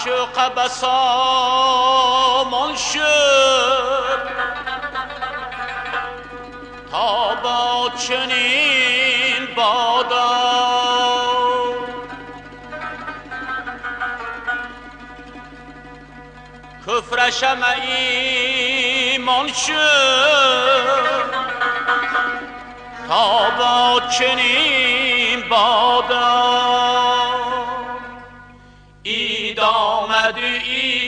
معشوق بسامان شد تا با چنین بادا کفرشم ایمان شد تا با چنین بادا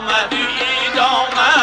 ma vie dans ma